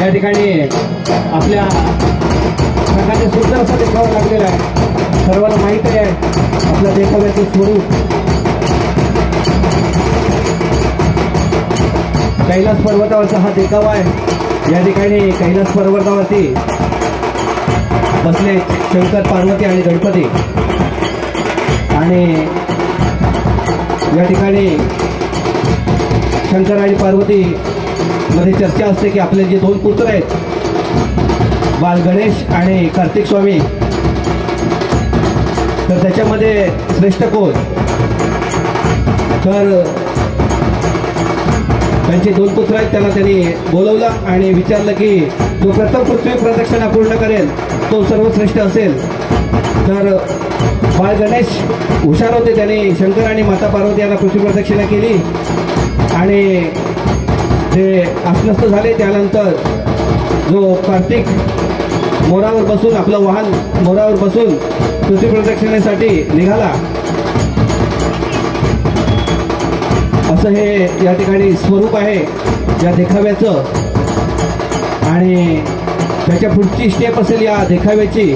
या ठिकाणी आपल्या प्रकारचे सुंदर असा देखावा लागलेला आहे. सर्वांना माहीत आहे आपल्या देखाव्याचं स्वरूप. कैलास पर्वतावरचा हा देखावा आहे. या ठिकाणी कैलास पर्वतावरती बसले शंकर पार्वती आणि गणपती. आणि या ठिकाणी शंकर आणि पार्वती मध्ये चर्चा असते की आपले जे दोन पुत्र आहेत बाल गणेश आणि कार्तिक स्वामी तर त्याच्यामध्ये श्रेष्ठ कोण? तर त्यांचे दोन पुत्र आहेत त्यांना त्यांनी बोलवलं आणि विचारलं की जो प्रथम पृथ्वी प्रदक्षिणा पूर्ण करेल तो सर्वश्रेष्ठ असेल. तर बाळ गणेश हुशार होते त्यांनी शंकर आणि माता पार्वती यांना पृथ्वी प्रदक्षिणा केली आणि हे अस्वस्थ झाले त्यानंतर जो कार्तिक मोरावर बसून आपलं वाहन मोरावर बसून पृथ्वी प्रदक्षिणेसाठी निघाला. असं हे या ठिकाणी स्वरूप आहे या देखाव्याचं. आणि त्याच्या पुढची स्टेप असेल या देखाव्याची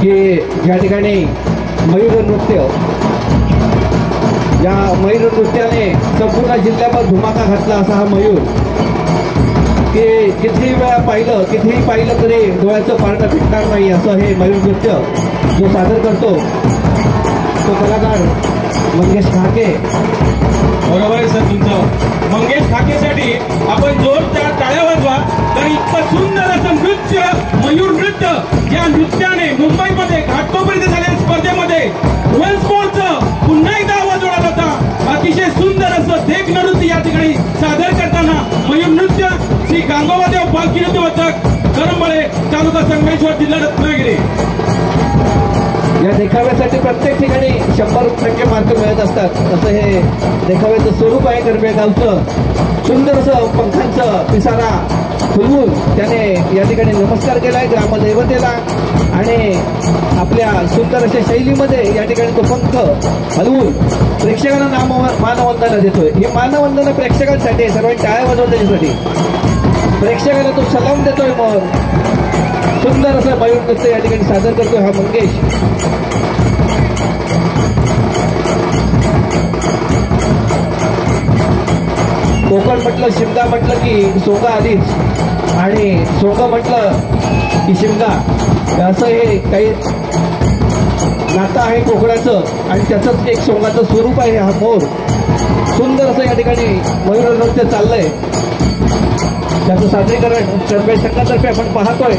की ज्या ठिकाणी मयूर नृत्य या मयूर नृत्याने संपूर्ण जिल्ह्यावर धुमाका घातला असा हा मयूर. की कितीही वेळा पाहिलं कितीही पाहिलं तरी डोळ्याचं पारणं फिटणार नाही असं हे मयूर नृत्य जो सादर करतो. तो कलाकार मंगेश ठाके बरोबर आहे सर तुमचं. मंगेश ठाकेसाठी आपण जोरदार टाळ्या वाजवा तर इतकं सुंदर असं नृत्य मयूर नृत्य या नृत्या तालुका संगमेश्वर जिल्हा रत्नागिरी. या देखाव्यासाठी प्रत्येक ठिकाणी शंभर टक्के मार्क मिळत असतात. असं हे देखाव्याचं स्वरूप आहे गरबे गावचं सुंदर असं पंखांचं पिसारा फुलवून त्याने या ठिकाणी नमस्कार केलाय ग्रामदैवतेला. आणि आपल्या सुंदर अशा शैलीमध्ये या ठिकाणी तो पंख हलवून प्रेक्षकांना नाम मानवंदना देतोय. ही मानवंदना प्रेक्षकांसाठी सर्वांनी टाळ्या वाजवत प्रेक्षकाला प्रेक्षकांना तो सलाम देतोय मग सुंदर असं मयूर नृत्य या ठिकाणी सादर करतोय हा मंगेश. कोकण म्हटलं शिमगा म्हटलं की सोंगा आधीच. आणि सोंगा म्हटलं की शिमगा. असं हे काही नातं आहे कोकणाचं आणि त्याचंच एक सोंगाचं स्वरूप आहे हा मोर. सुंदर असं या ठिकाणी मयूर नृत्य चाललंय. त्याचं सादरीकरण तर्फे संघातर्फे आपण पाहतोय.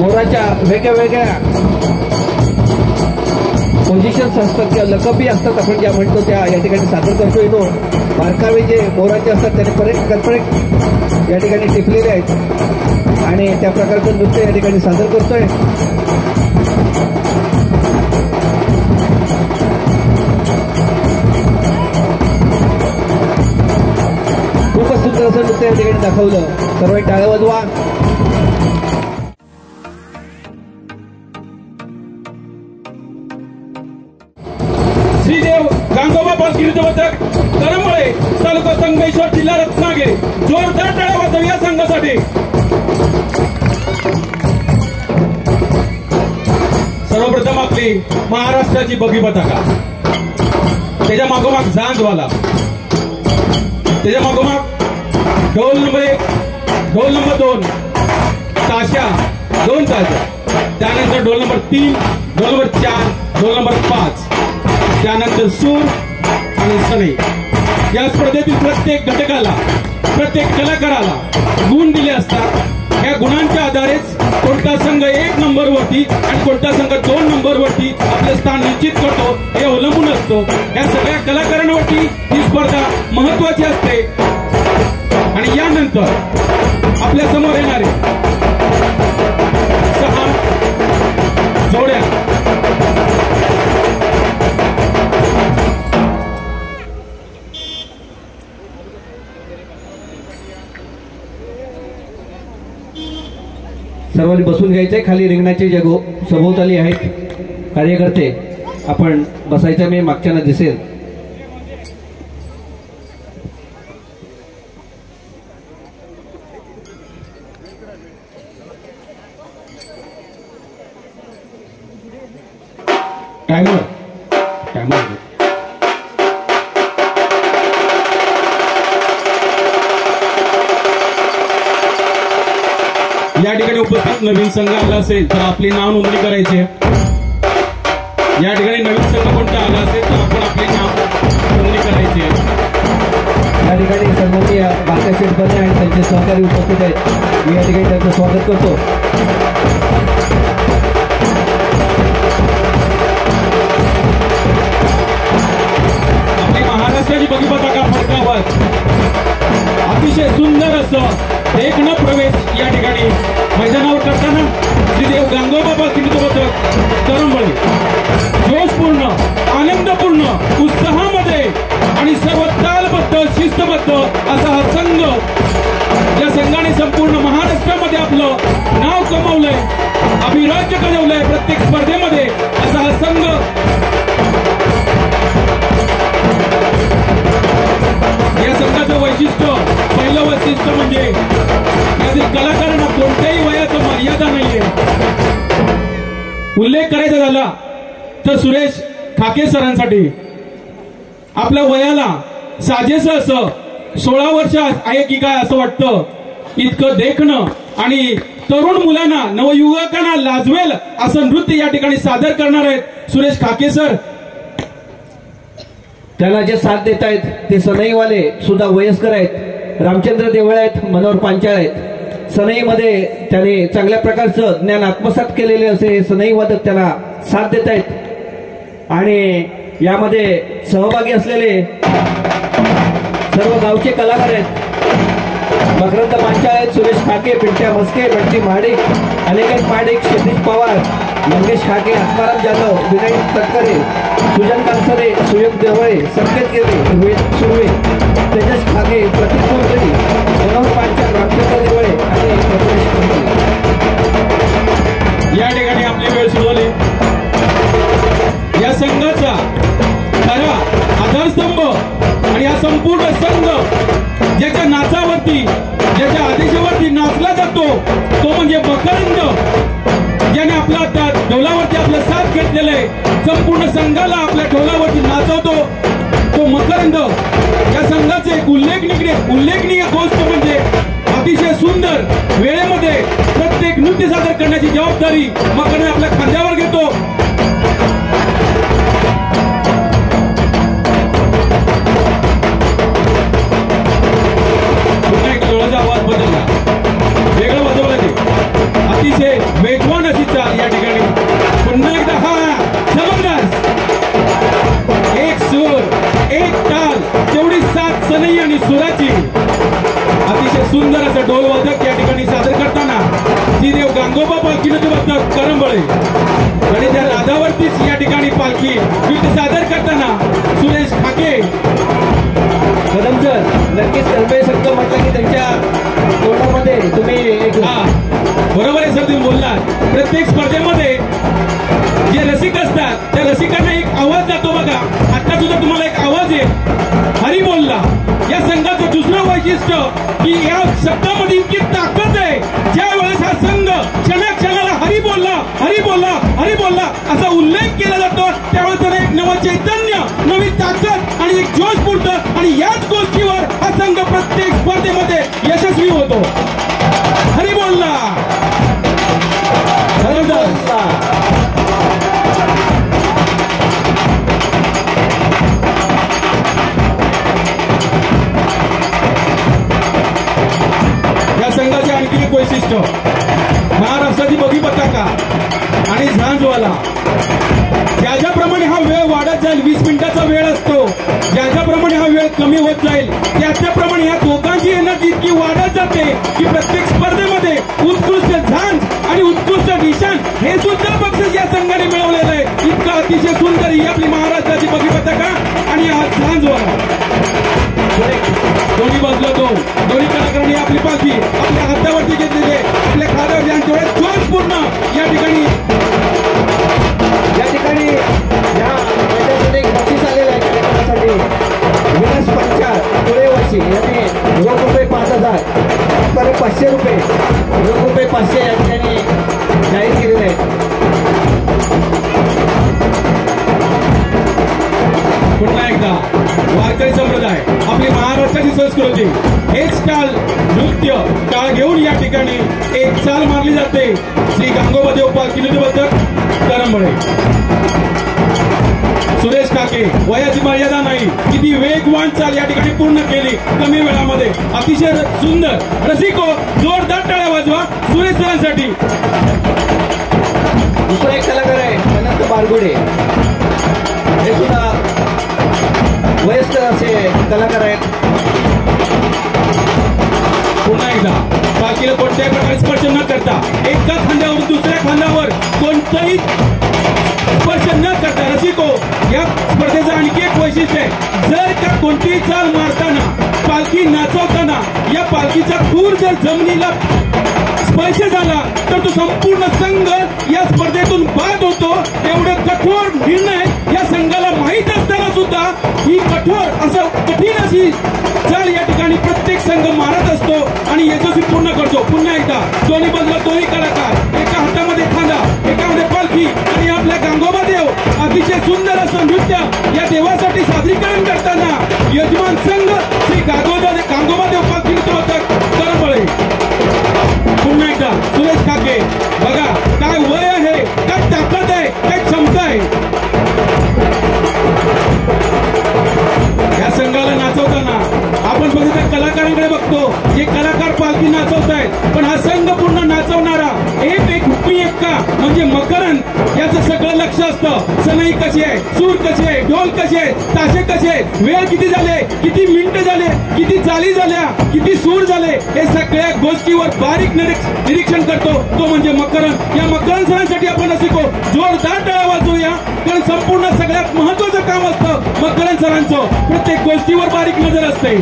मोराच्या वेगळ्या वेगळ्या पोझिशन्स असतात किंवा लकबी असतात. आपण ज्या म्हणतो त्या या ठिकाणी सादर करतो तो बारकावे जे मोराचे असतात त्याने परेक कल्पनेक या ठिकाणी टिपलेले आहेत. आणि त्या प्रकारचं नृत्य या ठिकाणी सादर करतोय. असं नृत्य या ठिकाणी दाखवलं. सर्व टाळ्या वाजवा. श्रीदेव गांगोबा पालखी नृत्य पथक करंबळे तालुका संगमेश्वर जिल्हा रत्नागिरी. जोरदार टाळ्या वाजव या संघासाठी. सर्वप्रथम आपली महाराष्ट्राची बगी पताका. त्याच्या मागोमाग झांजवाला त्याच्या मागोमाग ढोल नंबर एक ढोल नंबर दोन ताशा दोन ताशा. त्यानंतर ढोल नंबर तीन ढोल नंबर चार ढोल नंबर पाच. त्यानंतर सूर आणि सनई या स्पर्धेतील प्रत्येक घटकाला प्रत्येक कलाकाराला गुण दिले असतात. या गुणांच्या आधारेच कोणता संघ एक नंबरवरती आणि कोणता संघ दोन नंबरवरती आपलं स्थान निश्चित करतो हे अवलंबून असतो. या सगळ्या कलाकारांवरती ही स्पर्धा महत्वाची असते. आणि यानंतर आपल्यासमोर येणारे सहा जोड्या. सर्वांनी बसून घ्यायचंय. खाली रिंगणाचे ज्या गो सभोवताली आहेत कार्यकर्ते आपण बसायचं मी मागच्यांना दिसेल. या ठिकाणी उपस्थित नवीन संघ आला असेल तर आपली नाव नोंदणी करायची. या ठिकाणी नवीन संघ कोणता आला असेल तर आपण आपले नाव नोंदणी करायची. या ठिकाणी सन्माननीय बाकाशेठ बने आणि त्यांचे सहकारी उपस्थित आहेत मी या ठिकाणी त्यांचं स्वागत करतो आपली महाराष्ट्राची बघी पताका फडकावत अतिशय सुंदर असं एक न प्रवेश या ठिकाणी मैदानावर करताना श्रीदेव गांगोबाबा किल्लीसोबत करंबळी जोशपूर्ण आनंदपूर्ण उत्साहामध्ये आणि सर्व तालबद्ध शिस्तबद्ध असा हा संघ. या संघाने संपूर्ण महाराष्ट्रामध्ये आपलं नाव कमवलंय अभिराज्य कमवलंय प्रत्येक स्पर्धेमध्ये असा हा संघ. सुरेश खाके सरांसाठी. आपल्या वयाला साजेस असं सोळा वर्ष आहे की काय असं वाटतं. इतकं देखणं आणि तरुण मुलांना नवयुवकांना लाजवेल असं नृत्य या ठिकाणी सादर करणार आहेत सुरेश खाके सर. त्यांना जे साथ देत आहेत ते सनईवाले सुद्धा वयस्कर आहेत. रामचंद्र देवळ आहेत मनोहर पांचाळ आहेत. सनईमध्ये त्याने चांगल्या प्रकारचं ज्ञान आत्मसात केलेले असे सनई वादक त्यांना साथ देत आहेत. आणि यामध्ये सहभागी असलेले सर्व गावचे कलाकार आहेत. मकरंद मांचा आहेत सुरेश खाके पिंट्या मस्के बंटी महाडिक अनेक महाडिक क्षितिज पवार मंगेश खाके आत्माराम जाधव विनायक तटकरे सुजन कांसरे सुयोग देवळे संकेत गिरे रोहित सुर्वे तेजस खाके प्रतीक कुलकर्णी मनोहर पांचा रामचंद्र देवळे आणि या ठिकाणी आपली वेळ सुरू झाली. संघाचा खरा आधारस्तंभ आणि हा संपूर्ण संघ ज्याच्या नाचावरती ज्याच्या आदेशावरती नाचला जातो तो म्हणजे मकरंद. ज्याने आपला त्या ढोलावरती आपला साथ घेतलेला आहे संपूर्ण संघाला आपल्या ढोलावरती नाचवतो तो मकरंद. या संघाचे एक उल्लेखनीय उल्लेखनीय गोष्ट म्हणजे अतिशय सुंदर वेळेमध्ये प्रत्येक नृत्य सादर करण्याची जबाबदारी मकरंद आपल्या खांद्यावर घेतो. ठिकाणी अतिशय सुंदर रसिको जोरदार टाळ्या वाजवा सुरेश सरांसाठी. दुसरा एक कलाकार आहे अनंत बारगुडे. हे सुद्धा वयस्कर असे कलाकार आहेत. पुन्हा एकदा पालखीला कोणत्याही प्रकारे स्पर्श न करता एका खांद्यावर दुसऱ्या खांद्यावर कोणताही स्पर्श न करता रसिको या स्पर्धेचं आणखी एक वैशिष्ट्य आहे जर का कोणतीही चाल मारताना पालखी नाचवताना या पालखीचा खूर जर जमिनीला स्पर्श झाला तर तो संपूर्ण संघ या स्पर्धेतून बाद होतो. एवढे कठोर निर्णय या संघाला माहीत असताना सुद्धा ही कठोर असं कठीण अशी चाल या ठिकाणी प्रत्येक संघ मारत असतो आणि यशस्वी पूर्ण करतो. पुन्हा एकदा दोन्ही बदला दोन्ही कलाकार एका हातामध्ये खांदा एका पालखी आणि आपला गांगोबा देव अतिशय सुंदर असं नृत्य या देवासाठी सादरीकरण करताना यजमान संघ श्री गांगोबा गांगोबा देव पालखी नृत्य करंबळे पुन्हा एकदा सुरेश काके बघा काय वय आहे काय ताकद आहे काय क्षमता आहे. कशी आहे? सूर कशी आहे? ढोल कसे आहे? ताशे कसे आहेत वेळ किती झाले किती मिनिटं झाले किती चाली झाल्या? किती सूर झाले हे सगळ्या गोष्टीवर बारीक निरीक्षण करतो. तो म्हणजे मकरंद. या मकरंद सणांसाठी आपण शिको जोरदार टाळा वाजवूया. कारण संपूर्ण सगळ्यात महत्वाचं काम असतं मकरंद सरांचं प्रत्येक गोष्टीवर बारीक नजर असते.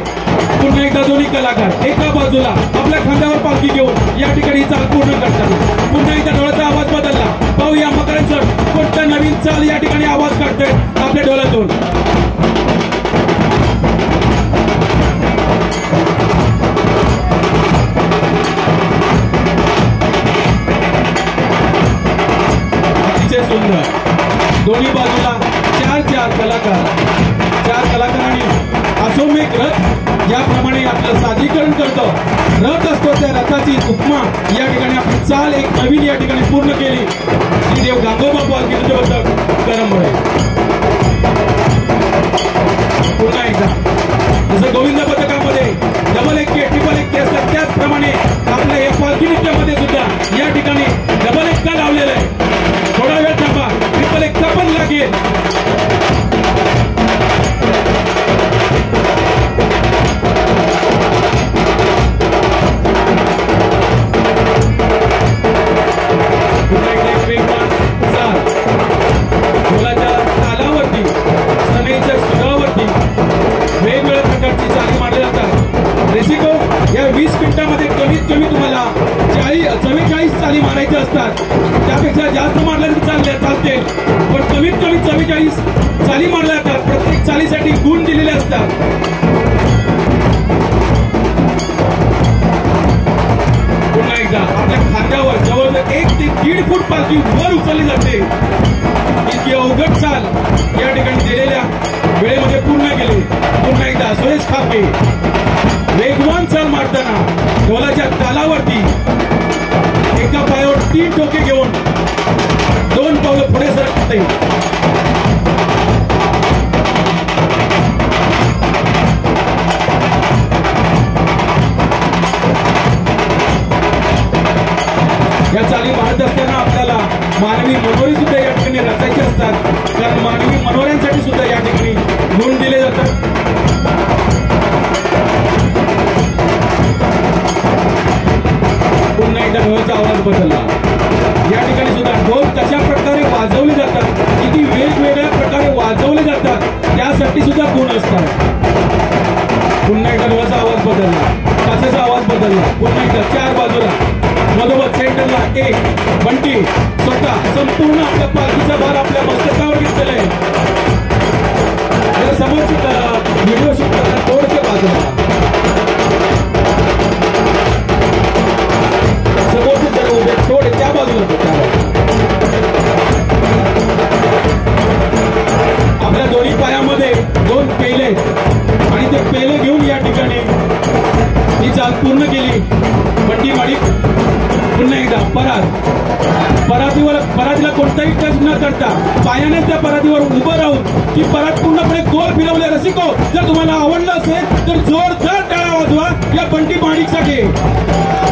पुन्हा एकदा दोन्ही कलाकार एका बाजूला आपल्या खांद्यावर पालखी घेऊन या ठिकाणी चाल पूर्ण करतात. पुन्हा एकदा डोळ्याचा आवाज बदलला. पाहूया मकरंद सण. कोणत्या नवीन चाल या ठिकाणी आवाज काढतोय? आपल्या डोळ्यातून. दोन्ही बाजूला चार चार कलाकार चार कलाकारांनी अशोमेक रथ याप्रमाणे आपलं सादरीकरण करतो. रथ असतो त्या रथाची उपमा. या ठिकाणी आपली चाल एक नवीन या ठिकाणी पूर्ण केली. श्रीदेव गांगोबा पालखी बद्दल करंबळे पुन्हा एकदा. जसं गोविंद पथकामध्ये डबल एक के ट्रिपल एक के असतात त्याचप्रमाणे आपल्या या पालखी नृत्यामध्ये मिनिटामध्ये कमीत कमी तुम्हाला चाळीस चव्वेचाळीस चाली मारायच्या असतात. त्यापेक्षा जास्त मारल्या ती वर उचलली जाते. इतकी अवघड चाल या ठिकाणी दिलेल्या वेळेमध्ये पूर्ण केली. पुन्हा एकदा सुरेश खापे वेगवान चाल मारताना ढोलाच्या तालावरती एका पायावर तीन टोके घेऊन दोन पावलं पुढे सरकते. परातीला कोणताही टच न करता पायाने त्या परातीवर उभं राहून की परात पूर्णपणे गोल फिरवले. रसिको जर तुम्हाला आवडलं असेल तर जोरदार टाळा वाजवा या बंटी माणिकसाठी.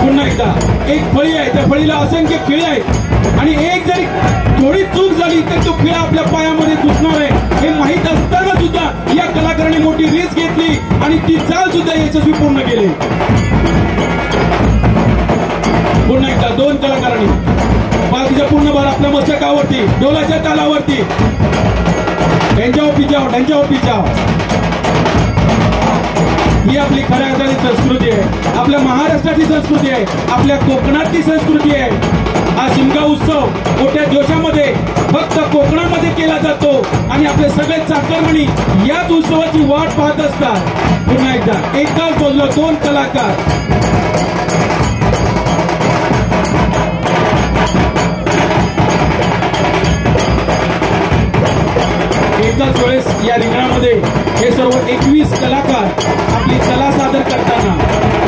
पुन्हा एकदा एक फळी आहे त्या फळीला असंख्य खिळे आहेत. आणि एक जरी थोडी चूक झाली तर तो खिळा आपल्या पायामध्ये घुसणार आहे. हे माहीत असताना सुद्धा या कलाकाराने मोठी रिस्क घेतली आणि ती चाल सुद्धा यशस्वी पूर्ण केली. पुन्हा एकदा दोन कलाकारांनी. पालखीचा पूर्ण भार आपल्या मस्तकावरती डोलाच्या तालावरती. यांच्यावर पिजाव हो, त्यांच्यावर पिजाव हो. ही. आपली खऱ्या अर्थाची संस्कृती आहे. आपल्या महाराष्ट्राची संस्कृती आहे. आपल्या कोकणातली संस्कृती आहे. हा शिमगा उत्सव मोठ्या जोशामध्ये फक्त कोकणामध्ये केला जातो. आणि आपले सगळे चाकरमणी याच उत्सवाची वाट पाहत असतात. पुन्हा एकदा एकाच बोललो दोन कलाकार. एकाच वेळेस या रिंगणामध्ये हे सर्व एकवीस कलाकार आपली कला सादर करताना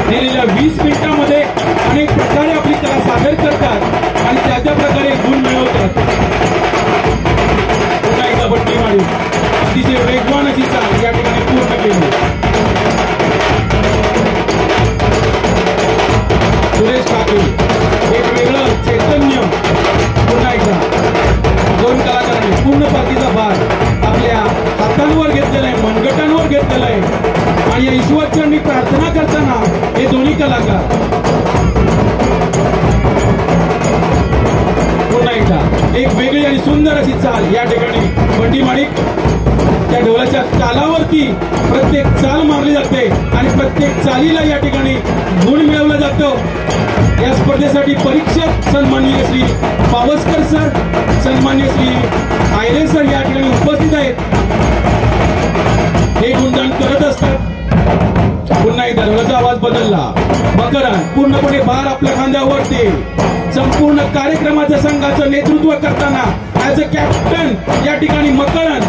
दिलेल्या वीस मिनिटांमध्ये अनेक प्रकारे आपली कला सादर करतात आणि त्या त्या प्रकारे गुण मिळवतात. पुन्हा एकदा बट्टी मारून अतिशय वेगवान अशी चाल या ठिकाणी पूर्ण केली. सुरेश ठाकरे एक वेगळं चैतन्य. पुन्हा एकदा. दोन कलाकारांनी पूर्ण पातीचा भाग आपल्या हातांवर घेतलेलं आहे मनगटांवर घेतलेलं आहे. आणि या ईश्वरचरणी प्रार्थना करताना हे दोन्ही कलाकार पुन्हा एकदा एक वेगळी आणि सुंदर अशी चाल या ठिकाणी बंडी माणिक त्या डोळ्याच्या चालावरती प्रत्येक चाल मारली जाते आणि प्रत्येक चालीला या ठिकाणी गुण मिळवलं जातं. या स्पर्धेसाठी परीक्षक सन्माननीय श्री पावसकर सर सन्मान्य श्री आयरे सर या ठिकाणी उपस्थित आहेत. हे गुणदान करत असतात. पुन्हा एकदा ढोलाचा आवाज बदलला. मकरण पूर्णपणे भार आपल्या खांद्यावरती. संपूर्ण कार्यक्रमाच्या संघाचं नेतृत्व करताना ऍज अ कॅप्टन या ठिकाणी मकरण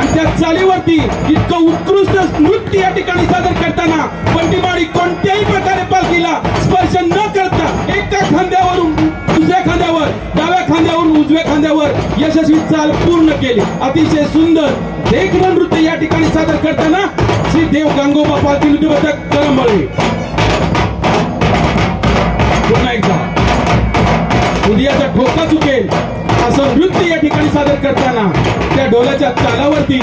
आणि त्या चालीवरती इतकं उत्कृष्ट नृत्य या ठिकाणी सादर करताना बंटीमाडी कोणत्याही प्रकारे पालखीला स्पर्श न करता एका खांद्यावरून दुसऱ्या खांद्यावर डाव्या खांद्यावरून उजव्या खांद्यावर यशस्वी चाल पूर्ण केली. अतिशय सुंदर देखणं नृत्य या ठिकाणी सादर करताना श्री देव गांगोबा पालखी नृत्य पथक करंबळे असं नृत्य या ठिकाणी सादर करताना त्या डोलाच्या तालावरती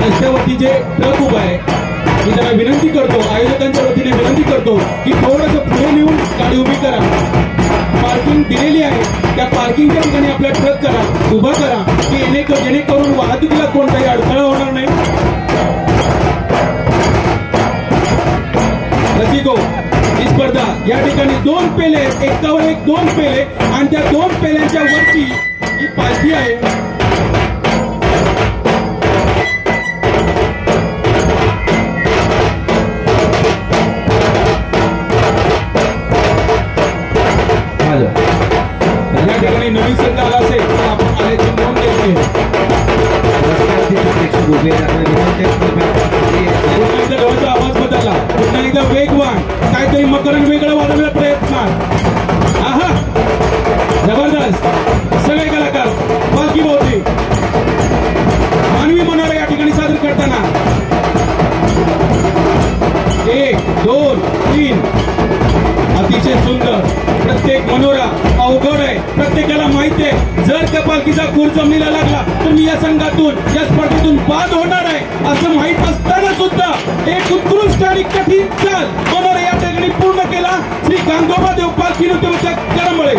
रस्त्यावरती जे ट्रक उभा आहे मी त्यांना विनंती करतो आयोजकांच्या वतीने विनंती करतो की थोडस पुढे नेऊन गाडी उभी करा. पार्किंग दिलेली आहे त्या पार्किंगच्या ठिकाणी आपला ट्रक करा उभा करा की येणे जेणेकरून वाहतुकीला कोणताही अडथळा होणार नाही. रसिको ही स्पर्धा. या ठिकाणी दोन पेले एकावर एक दोन पेले आणि त्या दोन पेल्यांच्या वरती ही पालखी आहे. या ठिकाणी नवीन संघ आला असेल तर आपण आल्याची नोंद घ्यायची ढोलचा पुन्हा एकदा वेगवान काहीतरी मकरण वेगळं वाजवण्याचा प्रयत्न आहा. जबरदस्त. सगळे कलाकार पालखी भोवती मानवी मनोरा या ठिकाणी सादर करताना. एक दोन तीन. अतिशय सुंदर प्रत्येक मनोरा अवघड आहे प्रत्येकाला माहिती आहे जर त्या पालखीचा खूर जमिनीला लागला तर मी या संघातून या स्पर्धेतून बाद होणार आहे असं माहीत असताना सुद्धा एक उत्कृष्ट आणि कठीण चाल मनोरा या ठिकाणी पूर्ण केला. श्री गांगोबा देव पालखी नृत्य करंबळे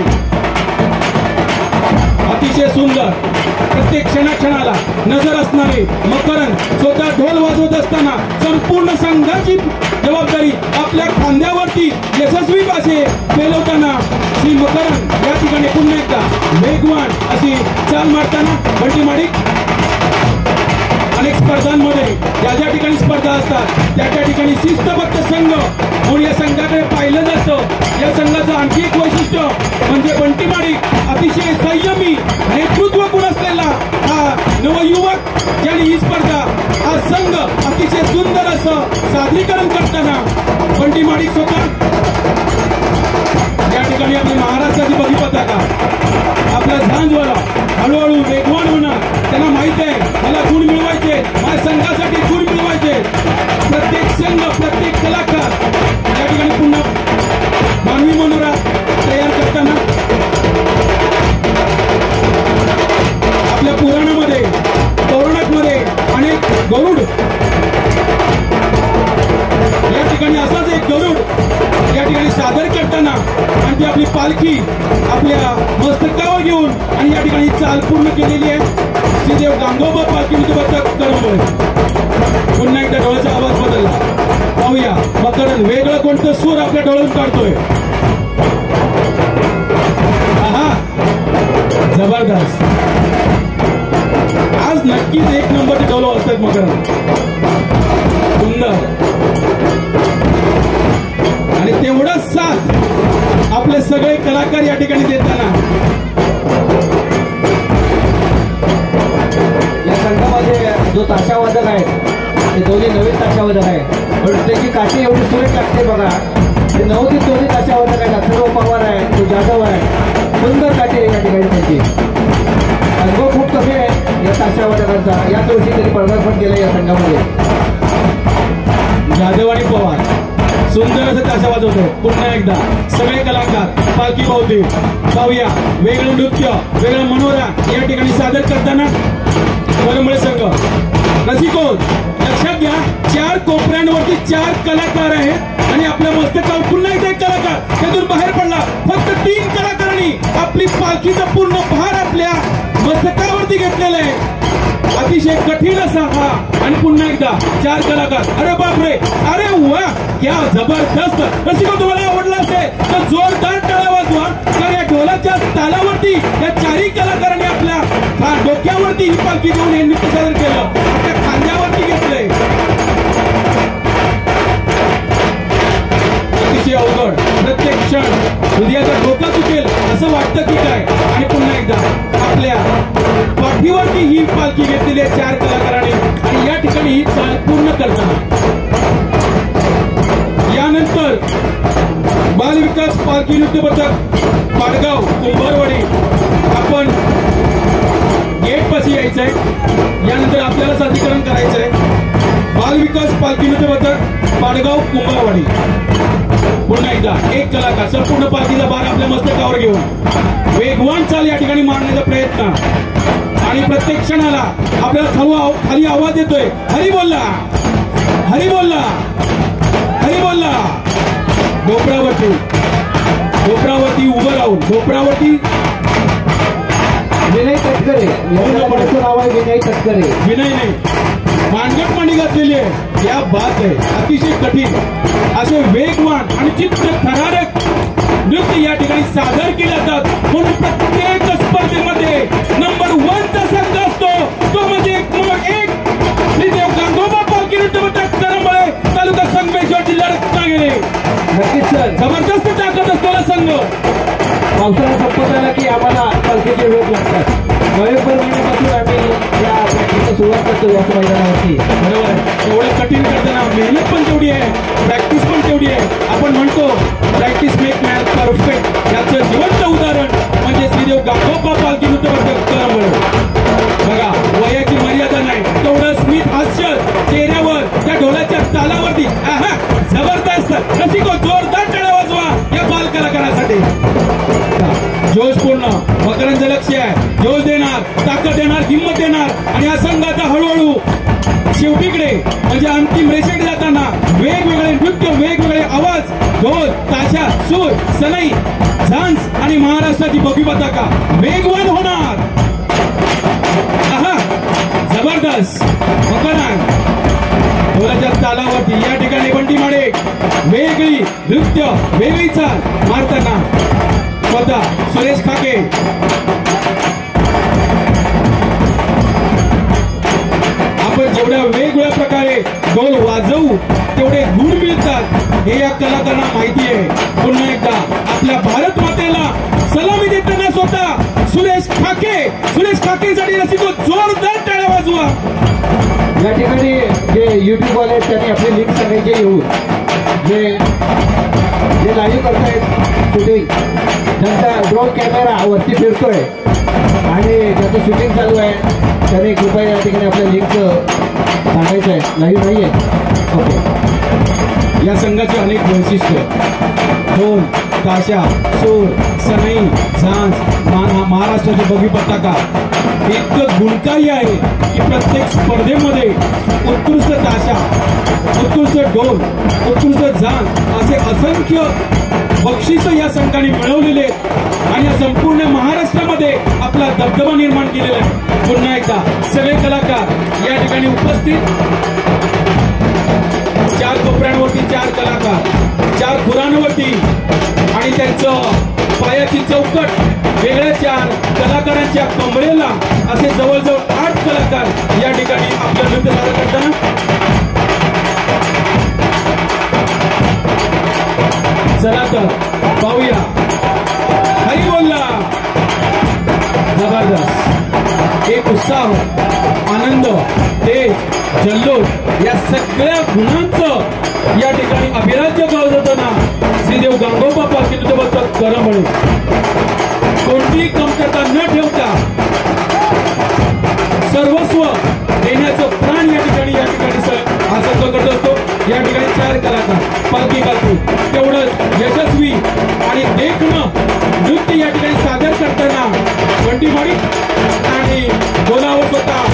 अतिशय सुंदर प्रत्येक क्षणाक्षणाला नजर असणारे मकरन स्वतः ढोल वाजवत असताना संपूर्ण संघाची जबाबदारी आपल्या खांद्यावरती याचा वेगवान अशी चाल मारताना बंटी माडिक अनेक स्पर्धांमध्ये ज्या ज्या ठिकाणी स्पर्धा असतात त्या त्या ठिकाणी शिस्तबद्ध संघ म्हणून या संघाकडे पाहिलं जातं. या संघाचं आणखी एक वैशिष्ट्य म्हणजे बंटी माडिक अतिशय संयमी नेतृत्व गुण असलेला हा नवयुवक ज्याने ही स्पर्धा हा संघ अतिशय सुंदर असं सादरीकरण करताना बंटी माडिक स्वतः या ठिकाणी आपली महाराष्ट्राची बघितलं का आपला झांजवाला हळूहळू वेगवान होणार. त्यांना माहीत आहे मला गुण मिळवायचे माझ्या संघासाठी गुण मिळवायचे. प्रत्येक संघ प्रत्येक कलाकार. या ठिकाणी पुन्हा मानवी मनोरा तयार करताना आपल्या पुराणामध्ये पौराणिकमध्ये अनेक गरुड सादर करताना आणि ती आपली पालखी आपल्या मस्तकावर घेऊन आणि या ठिकाणी चाल पूर्ण केलेली आहे. श्रीदेव गांगोबा पालखी विधुबद्ध करवलं पुन्हा एकदा डोळ्याचा आवाज बदलला. पाहूया मकरण वेगळं कोणतं सूर आपल्या डोळ्यातून काढतोय? जबरदस्त. आज नक्कीच एक नंबरचे डोलो असतात मकरण सुंदर. आणि तेवढाच साथ आपले सगळे कलाकार या ठिकाणी देताना. या संघामध्ये जो ताशावादक आहे ते दोन्ही नवीन ताशावादक आहे. पण त्याची काठी एवढी सुरेख टाकते बघा. ते नऊ ते दोन्ही ताशावादक आहेत अथर्व पवार पुन्हा सगळे कलाकार पालखी पावते. पाहूया वेगळं नृत्य वेगळं मनोरा या ठिकाणी सादर करताना परंबळे संघ. रसिकोन लक्षात घ्या चार कोपऱ्यांवरती चार कलाकार आहेत आणि आपल्या मस्तकावर पुन्हा एकदा एक कलाकार. त्यातून बाहेर पडला फक्त तीन कलाकारांनी आपली पालखीचा पूर्ण भार आपल्या मस्तकावरती घेतलेला आहे. अतिशय कठीण असा हा. आणि पुन्हा एकदा चार कलाकार. अरे बापरे. अरे वा. क्या जबरदस्त. रसिको तुम्हाला आवडला असेल तर जोरदार टाळा वाजवा. तर या ढोलाच्या तालावरती या चारही कलाकारांनी आपल्या हा डोक्यावरती ही पालखी घेऊन हे नृत्य सादर केलं. आपल्या खांद्यावरती घेतलंय. अतिशय अवघड. प्रत्येक क्षण हृदयात पाठीवरती ही पालखी घेतलेली आहे चार कलाकारांनी. आणि या ठिकाणी ही चाल पूर्ण करताना. यानंतर बालविकास पालखी नृत्य पथक पाडगाव कुंभारवाडी आपण गेट पाशी यायचंय. यानंतर आपल्याला सादरीकरण करायचंय. बालविकास पालखी नृत्य पथक पाडगाव कुंभारवाडी. पुन्हा एकदा एक कलाकार संपूर्ण पालखीचा भार आपल्या मस्तकावर घेऊन. वेगवान चाल या ठिकाणी मारण्याचा प्रयत्न. आणि प्रत्येक क्षणाला आपल्याला खालू खाली आवाज येतोय. हरी बोलला. हरी बोलला. हरी बोलला. डोपरावरती डोपरावरती उभं राहून. डोपरावरती विनय तटकरे. मुलाचं नाव आहे विनय तटकरे. विनय नाही. मांडगट मांडी घातलेली आहे. या बात आहे. अतिशय कठीण. असे वेगवान आणि चित्र थरारक नृत्य या ठिकाणी सादर केले जातात. म्हणून प्रत्येक स्पर्धेमध्ये नंबर वनचा संघ असतो. तो म्हणजे एक श्रीदेव गांगोबा करंबळे तालुका संगमेश्वर जिल्हा रत्नागिरी नक्कीच सर. जबरदस्त ताकद असलेला संघ. पावसाळा संपत आला की आम्हाला पालखीचे वेळ लागतात. नोव्हेंबर महिन्यापासून आम्ही या प्रॅक्टिसला सुरुवात करतो या मैदानावरती. बरोबर? एवढं कठीण करताना मेहनत पण तेवढी आहे. प्रॅक्टिस पण तेवढी आहे. आपण म्हणतो प्रॅक्टिस मेक मॅन परफेक्ट याचं जिवंत उदाहरण म्हणजे श्रीदेव गांगोबा पालखी नृत्यबद्दल बघा वयाची मर्यादा नाही. तेवढं स्मित हास्य चेहऱ्यावर त्या ढोलाच्या तालावरती. आहा जबरदस्त. रसिको जोरदार मकरांचं लक्ष आहे. जोश देणार ताकद देणार हिंमत देणार. आणि या संघाचा हळूहळू शेवटीकडे म्हणजे अंतिम रेषेकडे जाताना वेगवेगळे नृत्य वेगवेगळे आवाज ढोल ताशा सूर सनई झांज आणि महाराष्ट्राची बघी पताका. वेगवान होणार. जबरदस्त. मकरान ढोलाच्या तालावरती या ठिकाणी बंटी माडे. वेगळी नृत्य वेगळी चाल मारताना. स्वतः सुरेश खाके. आपण जेवढ्या वेगवेगळ्या प्रकारे डोल वाजवू तेवढे गुण मिळतात. हे या कलाकारांना माहिती आहे. पुन्हा एकदा आपल्या भारत मातेला सलामी देताना स्वतः सुरेश खाके. सुरेश खाकेसाठी रसिको जोरदार टाळ्या वाजवा. या ठिकाणी जे युट्यूबवाले आहेत त्यांनी आपली लिंक सांगायचे येऊन जे जे लाईव्ह करतायत शूटिंग त्यांचा ड्रोन कॅमेरा वरती फिरतोय आणि त्याचं शूटिंग चालू आहे त्याने कृपया या ठिकाणी आपल्या लिंक सांगायचं आहे. लाईव्ह नाही आहे ओके या संघाचे अनेक वैशिष्ट्य. ढोल ताशा सूर सनई झांज मा- महाराष्ट्राची बघी पताका इतकं गुणकारी आहे की प्रत्येक स्पर्धेमध्ये उत्कृष्ट ताशा उत्कृष्ट ढोल उत्कृष्ट जाण असे असंख्य बक्षिस या संघाने मिळवलेले आणि या संपूर्ण महाराष्ट्रामध्ये आपला दबदबा निर्माण केलेला आहे. पुन्हा एकदा सगळे कलाकार या ठिकाणी उपस्थित. चार कोपऱ्यांवरती चार कलाकार चार खुरांवरती. आणि त्यांचं पायाची चौकट वेगळ्या चार कलाकारांच्या कमरेला असे जवळजवळ आठ कलाकार या ठिकाणी आपलं नृत्य सादर करताना चला तर पाहूया. हरी बोलला. जबरदस्त. एक उत्साह आनंद तेज जल्लोष या सगळ्या गुणांचं या ठिकाणी अभिराज्य गाजवताना श्रीदेव गांगोबा पाटील बद्दल करम करता न ठेवता सर्वस्व देण्याचं प्राण या ठिकाणी या ठिकाणी स- हा संघ करत असतो. या ठिकाणी चार कलाकार पालखी घालतो तेवढंच यशस्वी आणि देखणं नृत्य या ठिकाणी सादर करताना बंडीमाडी आणि बोलावं स्वतः.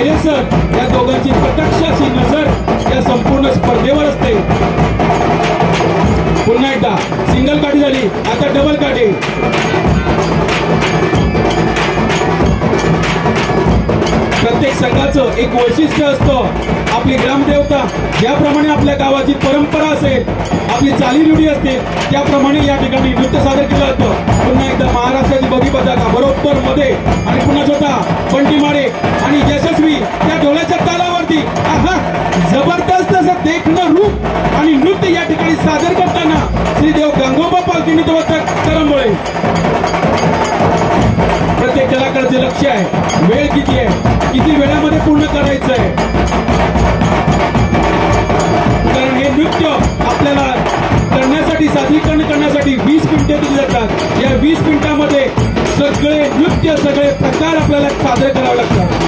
सन्माननीय सर या दोघांची प्रत्यक्ष एक वैशिष्ट्य असतं आपली ग्रामदेवता ज्याप्रमाणे आपल्या गावाची परंपरा असेल आपली चालीरुढी असते त्याप्रमाणे या ठिकाणी नृत्य सादर केलं जातं. पुन्हा एकदा महाराष्ट्राची बघी पताका बरोबर मध्ये आणि पुन्हा स्वतः बंटी मारे आणि यशस्वी त्या डोळ्याच्या तालावरती. आहा! जबरदस्त असं देखणं रूप आणि नृत्य या ठिकाणी सादर करताना श्रीदेव गंगोबा पालखी करंबळे लक्ष आहे. वेळ किती आहे? किती वेळामध्ये पूर्ण करायचं आहे? कारण हे नृत्य आपल्याला करण्यासाठी सादरीकरण करण्यासाठी वीस मिनिटे दिली जातात. या वीस मिनिटामध्ये सगळे नृत्य सगळे प्रकार आपल्याला सादर करावे लागतात.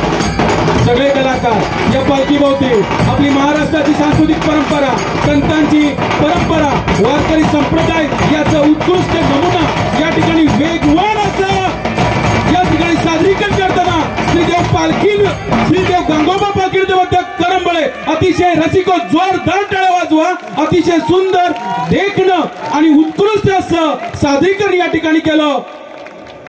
सगळे कलाकार या पालखी भोवती आपली महाराष्ट्राची सांस्कृतिक परंपरा संतांची परंपरा वारकरी संप्रदाय याचा उत्कृष्ट नमुना या ठिकाणी वेगवान असेल चिकन करताना श्रीदेव पालखी श्रीदेव गंगोबा पालखी करंबळे अतिशय रसिको जोरदार टाळ्या वाजवा अतिशय सुंदर देखणं आणि उत्कृष्ट असं सादरीकरण या ठिकाणी केलं.